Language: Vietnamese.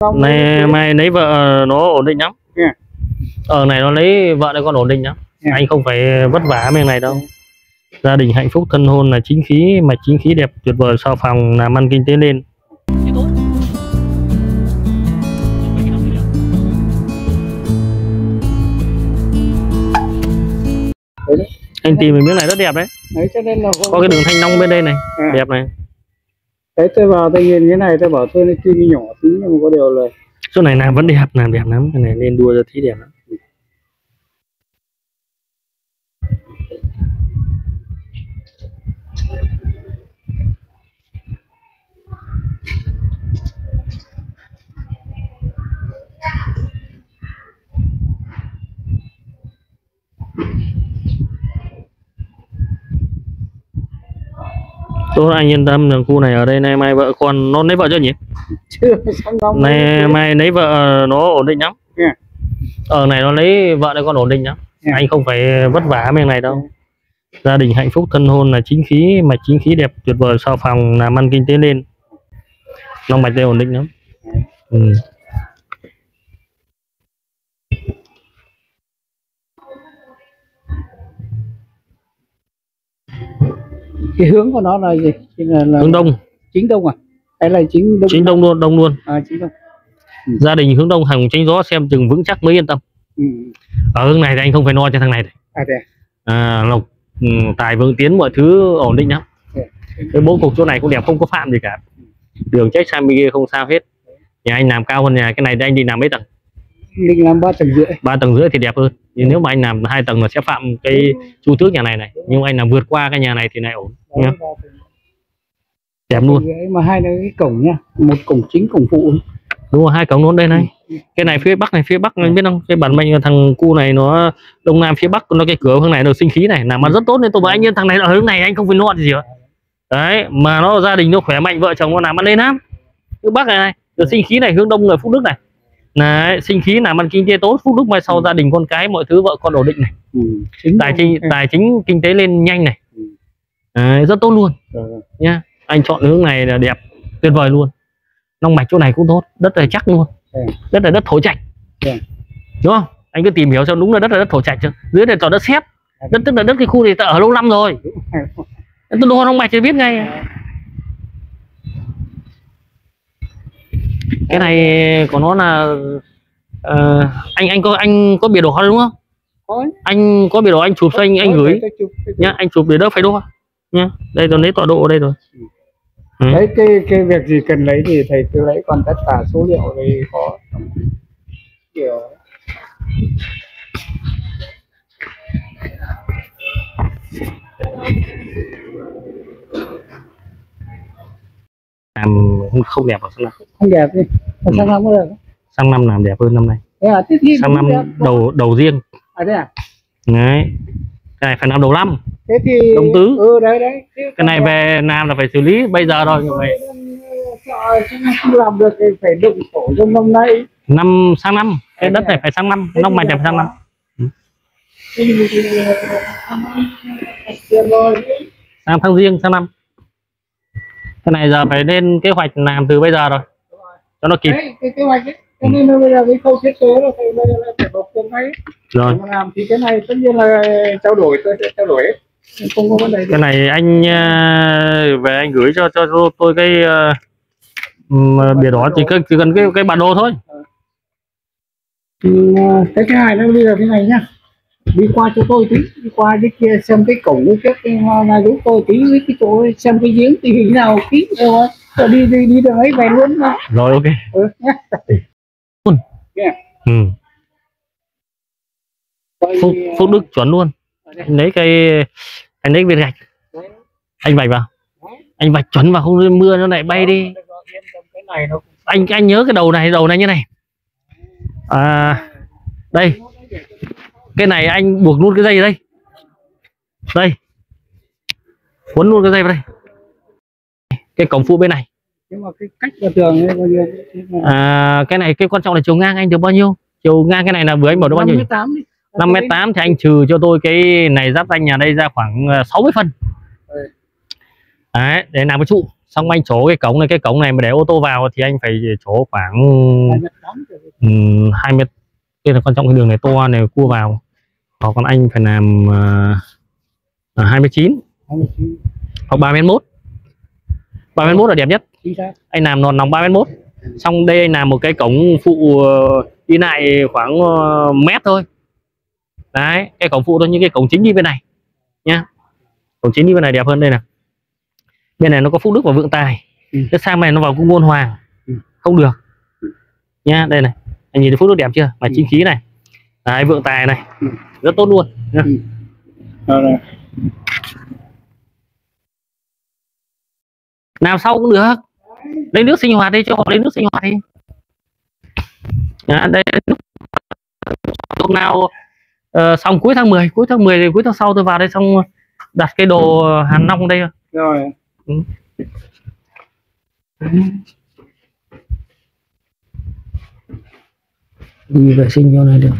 Không, này mày lấy vợ nó ổn định lắm. Yeah. ở này nó lấy vợ đây con ổn định lắm. Yeah. anh không phải vất vả bên này đâu. Gia đình hạnh phúc thân hôn là chính khí mà chính khí đẹp tuyệt vời sau phòng làm ăn kinh tế lên. Đấy. Anh tìm miếng này rất đẹp đấy. Đấy cho nên là có cái đường thanh long bên đây này. À. đẹp này đấy tôi vào tôi nhìn cái này tôi bảo tôi nó kim nhỏ tí nhưng mà có điều là chỗ này làm vẫn đẹp làm đẹp lắm. Cái này nên đua ra tí đẹp lắm. Tốt anh yên tâm rằng khu này ở đây nay mai vợ con nó lấy vợ chưa nhỉ? chưa Nay mai lấy vợ nó ổn định lắm. Yeah. Ở này nó lấy vợ đây con ổn định lắm. Yeah. Anh không phải vất vả bên này đâu. Gia đình hạnh phúc thân hôn là chính khí mà chính khí đẹp tuyệt vời sau phòng làm ăn kinh tế lên. Long mạch đây ổn định lắm. Ừ. cái hướng của nó là gì là, là Hướng đông, chính đông à hay là chính đông chính đông luôn, đông luôn. à chính đông Gia đình hướng đông hàng tránh gió xem chừng vững chắc mới yên tâm. ừ. Ở hướng này thì anh không phải lo cho thằng này. à thế à? À, lộc ừ, tài vượng tiến mọi thứ ổn định lắm. Ừ. cái bố cục chỗ này cũng đẹp không có phạm gì cả đường trách sang bên kia không sao hết nhà anh làm cao hơn nhà cái này thì anh đi làm mấy tầng mình làm ba tầng rưỡi ba tầng rưỡi thì đẹp hơn nhưng nếu mà anh làm hai tầng là sẽ phạm cái chu tước nhà này này. Nhưng mà anh làm vượt qua cái nhà này thì này ổn nhá. Đẹp luôn. Mà hai là cái cổng nha một cổng chính cổng phụ. Đúng rồi hai cổng luôn đây này. Cái này phía bắc này phía bắc anh biết không? Cái bản mệnh thằng cu này nó đông nam phía bắc nó cái cửa hướng này nó sinh khí này làm ăn rất tốt nên tôi bảo anh yên thằng này ở hướng này anh không phải lo gì cả. Đấy mà nó gia đình nó khỏe mạnh vợ chồng nó làm ăn lên lắm hướng bắc này này rồi sinh khí này hướng đông là phúc đức này này sinh khí làm ăn kinh tế tốt phúc đức mai sau gia đình con cái mọi thứ vợ con ổn định này. Ừ. chính tài chính tài chính kinh tế lên nhanh này. Đấy, rất tốt luôn. Rồi. nhá anh chọn hướng này là đẹp tuyệt vời luôn. Long mạch chỗ này cũng tốt đất này chắc luôn. Ừ. đất là đất thổ trạch. Ừ. đúng không? Anh cứ tìm hiểu xem đúng là đất là đất thổ trạch chưa? Dưới này toàn đất sét đất tức là đất cái khu này ta ở lâu năm rồi. Tôi đo long mạch thì biết ngay cái này của nó là ờ, anh anh có anh có bìa đồ đúng không? Có. anh có bìa đồ anh chụp cho anh anh Có, gửi. chụp, nhá anh chụp để đỡ phải đo nhá đây tôi lấy tọa độ ở đây rồi. Ừ. đấy cái cái việc gì cần lấy thì thầy cứ lấy còn tất cả số liệu thì có. Kiểu không, không đẹp ở sang năm. Không đẹp đi Ừ. sang năm có được. Sang năm làm đẹp hơn năm nay. À thế thì sang năm đẹp. đầu đầu riêng. À thế à? Đấy. Cái này phải làm đầu năm. Thế thì Đồng tứ. ừ đấy đấy. Thế cái này về làm là phải xử lý. Bây giờ đẹp. phải Sợ chứ không làm được thì phải đụng sổ trong năm nay. Năm sang năm. Cái À, đất thế này à? phải sang năm. Nông này đẹp phải sang năm. Ờ, rồi. sang tháng riêng sang năm cái này giờ phải lên kế hoạch làm từ bây giờ rồi. Cho nó kịp. Đấy cái kế hoạch ấy cho nên bây giờ cái khâu thiết kế là giờ là phải nộp tiền ngay rồi. Mà làm thì cái này tất nhiên là trao đổi tôi sẽ trao đổi không có vấn đề gì. Cái này anh ờ, về anh gửi cho cho tôi cái ừm, bìa đỏ chỉ cần chỉ cần cái cái bản đồ thôi. Thì, ờ, cái thứ hai nó bây giờ thế này nhá đi qua chỗ tôi tí đi qua cái kia xem cái cổng cái trước cái hoa là giúp tôi tí với cái chỗ xem cái giếng tình hình nào tí rồi đi đi đi đường ấy về luôn mà. Rồi ok. Ừ, nhá. Yeah. ừ. Phúc, thì, phúc đức chuẩn luôn. Anh lấy cái anh lấy viên gạch. Đấy. anh vạch vào. Anh vạch chuẩn vào không mưa nó lại bay đi. anh anh nhớ cái đầu này đầu này như này. À đây cái này anh buộc luôn cái dây đây. Đây. Quấn luôn cái dây vào đây. Cái cổng phụ bên này. Nhưng mà cái cách vào tường ấy bao nhiêu à, cái này cái quan trọng là chiều ngang anh được bao nhiêu? Chiều ngang cái này là vừa anh bảo nó bao nhiêu nhỉ? 58 đi. 5 mét 8 thì anh trừ cho tôi cái này giáp danh nhà đây ra khoảng ờ, 60 phân. Ừ. đấy để làm cái trụ. Xong anh chỗ cái cổng này cái cổng này mà để ô tô vào thì anh phải chỗ khoảng Hai mét tám cho um, 2 mét đây là quan trọng cái đường này to này cua vào hoặc còn anh phải làm uh, 29 hai mươi chín. hoặc 3 mét mốt. 3 mét mốt là đẹp nhất. Anh làm nòn nòng 3 mét mốt. Xong đây anh làm một cái cổng phụ ờ, đi lại khoảng ờ, mét thôi. Đấy cái cổng phụ thôi nhưng cái cổng chính đi bên này nhá. Cổng chính đi bên này đẹp hơn đây nè bên này nó có phúc đức và vượng tài. Ừ. cái sang này nó vào cung ngôn hoàng. Ừ. không được nhá đây này. Anh nhìn thấy phúc đức đẹp chưa? Mà Ừ. chính khí này đấy vượng tài này. Ừ. rất tốt luôn. Nhá. làm sau cũng được. Lấy nước sinh hoạt đi cho họ lấy nước sinh hoạt đi. À, đây hôm nào ờ, xong cuối tháng 10 cuối tháng 10 thì cuối tháng sau tôi vào đây xong đặt cái đồ hàn nong đây rồi. Đi vệ sinh cho này được